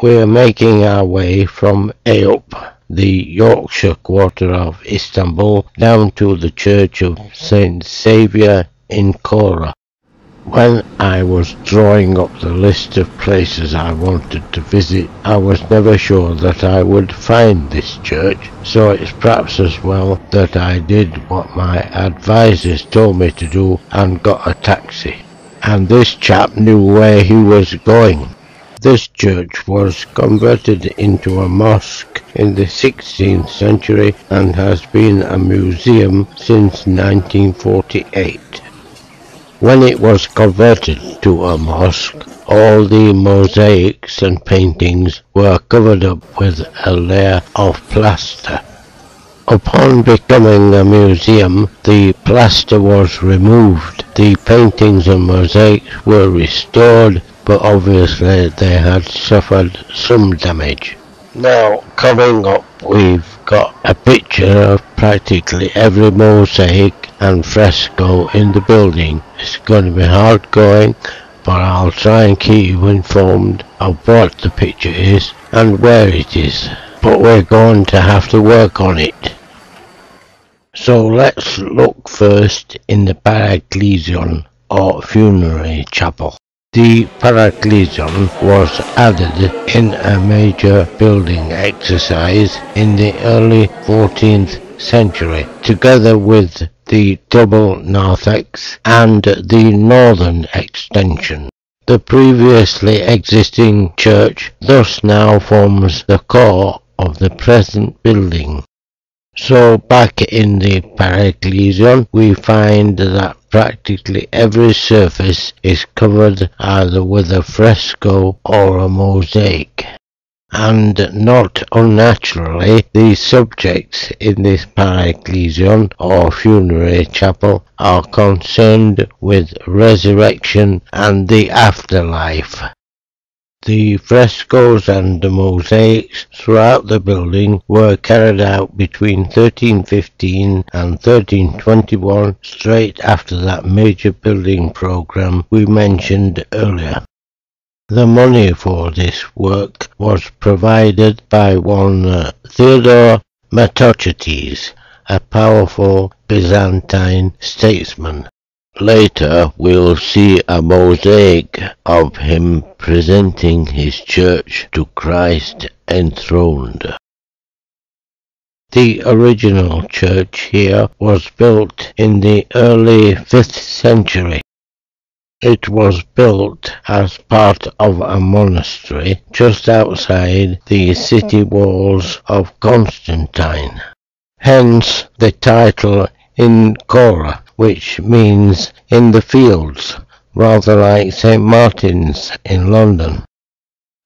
We're making our way from Eyüp, the Yorkshire quarter of Istanbul, down to the church of St. Saviour in Chora. When I was drawing up the list of places I wanted to visit, I was never sure that I would find this church, so it's perhaps as well that I did what my advisors told me to do and got a taxi. And this chap knew where he was going. This church was converted into a mosque in the 16th century and has been a museum since 1948. When it was converted to a mosque, all the mosaics and paintings were covered up with a layer of plaster. Upon becoming a museum, the plaster was removed. The paintings and mosaics were restored, but obviously they had suffered some damage. Now, coming up, we've got a picture of practically every mosaic and fresco in the building. It's going to be hard going, but I'll try and keep you informed of what the picture is and where it is. But we're going to have to work on it. So let's look first in the Paraklesion or funerary chapel. The Paraklesion was added in a major building exercise in the early 14th century, together with the double narthex and the northern extension. The previously existing church thus now forms the core of the present building. So back in the Paraklesion we find that practically every surface is covered either with a fresco or a mosaic. And not unnaturally, the subjects in this Paraklesion or funerary chapel are concerned with resurrection and the afterlife. The frescoes and the mosaics throughout the building were carried out between 1315 and 1321, straight after that major building program we mentioned earlier. The money for this work was provided by one uh, Theodore Metochites, a powerful Byzantine statesman. Later we'll see a mosaic of him presenting his church to Christ enthroned. The original church here was built in the early 5th century. It was built as part of a monastery just outside the city walls of Constantine. Hence the title in Chora which means in the fields, rather like St. Martin's in London.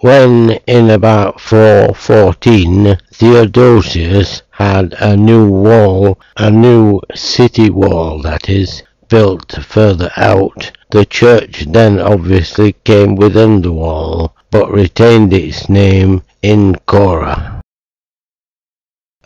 When in about 414 Theodosius had a new wall, a new city wall that is, built further out, the church then obviously came within the wall, but retained its name in Chora.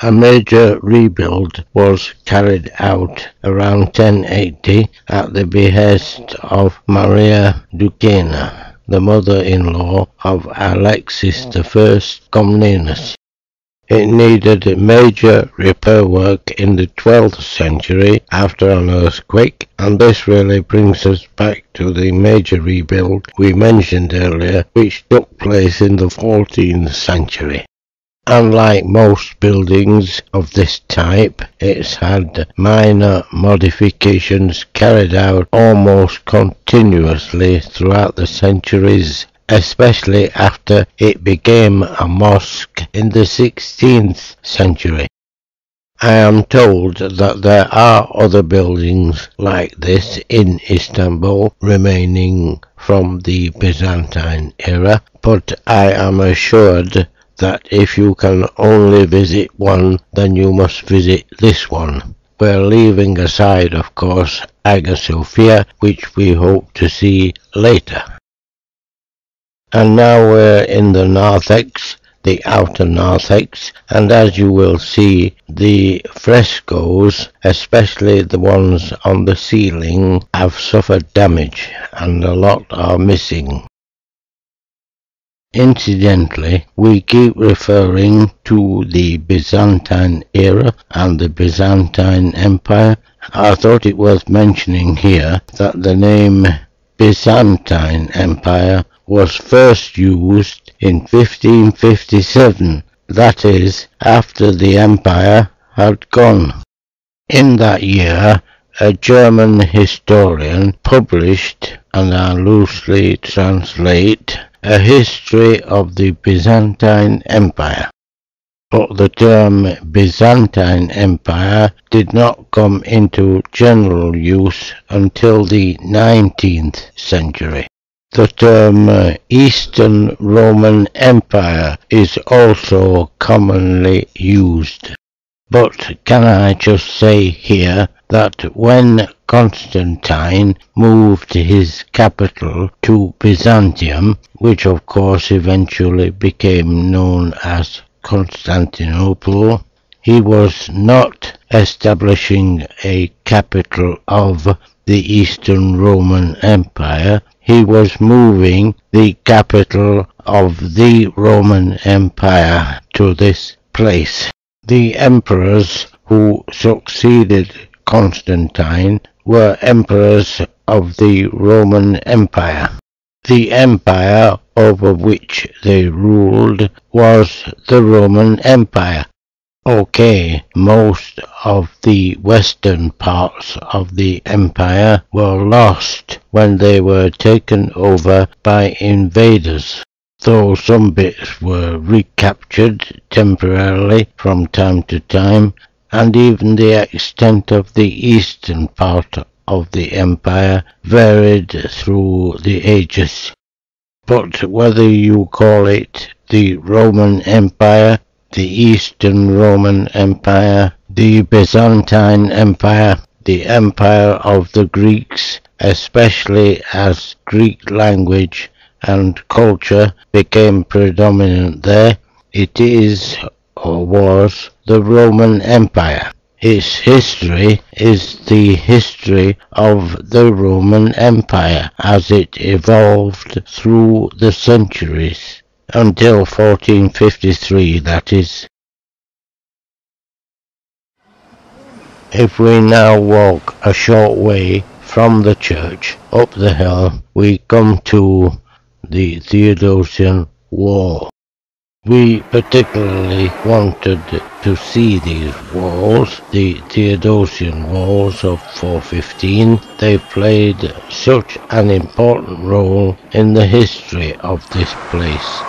A major rebuild was carried out around 1080 at the behest of Maria Doukaina, the mother-in-law of Alexis I Comnenus. It needed major repair work in the 12th century after an earthquake, and this really brings us back to the major rebuild we mentioned earlier, which took place in the 14th century. Unlike most buildings of this type, it's had minor modifications carried out almost continuously throughout the centuries, especially after it became a mosque in the 16th century. I am told that there are other buildings like this in Istanbul remaining from the Byzantine era, but I am assured that if you can only visit one, then you must visit this one. We're leaving aside, of course, Hagia Sophia, which we hope to see later. And now we're in the narthex, the outer narthex, and as you will see, the frescoes, especially the ones on the ceiling, have suffered damage, and a lot are missing. Incidentally, we keep referring to the Byzantine era and the Byzantine Empire. I thought it worth mentioning here that the name Byzantine Empire was first used in 1557, that is, after the empire had gone. In that year, a German historian published, and I loosely translate, a history of the Byzantine Empire. But the term Byzantine Empire did not come into general use until the 19th century. The term uh, Eastern Roman Empire is also commonly used. But can I just say here that when Constantine moved his capital to Byzantium, which of course eventually became known as Constantinople, he was not establishing a capital of the Eastern Roman Empire, he was moving the capital of the Roman Empire to this place. The emperors who succeeded Constantine were emperors of the Roman Empire. The empire over which they ruled was the Roman Empire. Okay, most of the western parts of the empire were lost when they were taken over by invaders though some bits were recaptured temporarily from time to time, and even the extent of the eastern part of the empire varied through the ages. But whether you call it the Roman Empire, the Eastern Roman Empire, the Byzantine Empire, the Empire of the Greeks, especially as Greek language and culture became predominant there, it is or was the Roman Empire. Its history is the history of the Roman Empire as it evolved through the centuries, until 1453 that is. If we now walk a short way from the church up the hill, we come to the Theodosian Wall. We particularly wanted to see these walls, the Theodosian walls of 415. They played such an important role in the history of this place.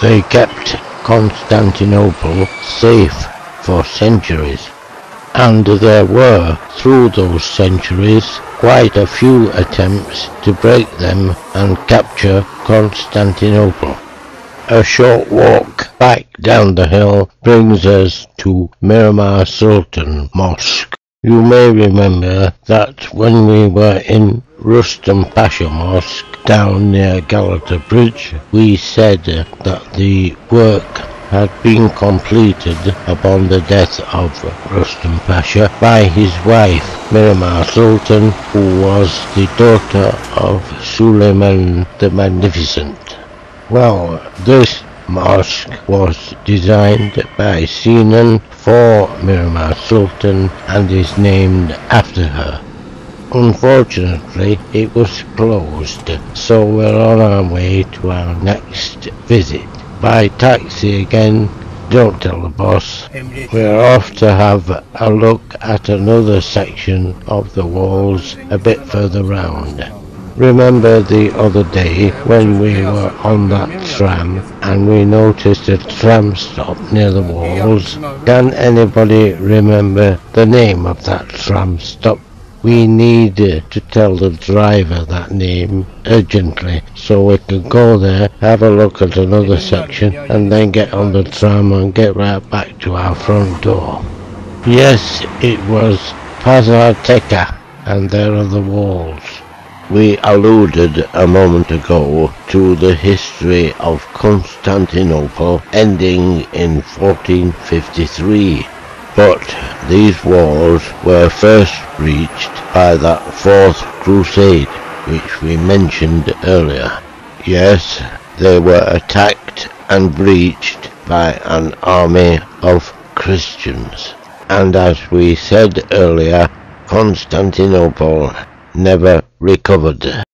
They kept Constantinople safe for centuries. And there were, through those centuries, quite a few attempts to break them and capture Constantinople. A short walk back down the hill brings us to Mihrimah Sultan Mosque. You may remember that when we were in Rustam Pasha Mosque down near Galata Bridge, we said that the work had been completed upon the death of Rustam Pasha by his wife Mihrimah Sultan, who was the daughter of Suleiman the Magnificent. Well, this mosque was designed by Sinan for Mihrimah Sultan and is named after her. Unfortunately, it was closed, so we're on our way to our next visit by taxi again. Don't tell the boss. We're off to have a look at another section of the walls a bit further round. Remember the other day when we were on that tram and we noticed a tram stop near the walls? Can anybody remember the name of that tram stop? We need to tell the driver that name urgently so we can go there, have a look at another section and then get on the tram and get right back to our front door. Yes, it was Pazar Teka and there are the walls. We alluded a moment ago to the history of Constantinople ending in 1453 but these walls were first breached by that Fourth Crusade which we mentioned earlier. Yes, they were attacked and breached by an army of Christians. And as we said earlier, Constantinople never recovered.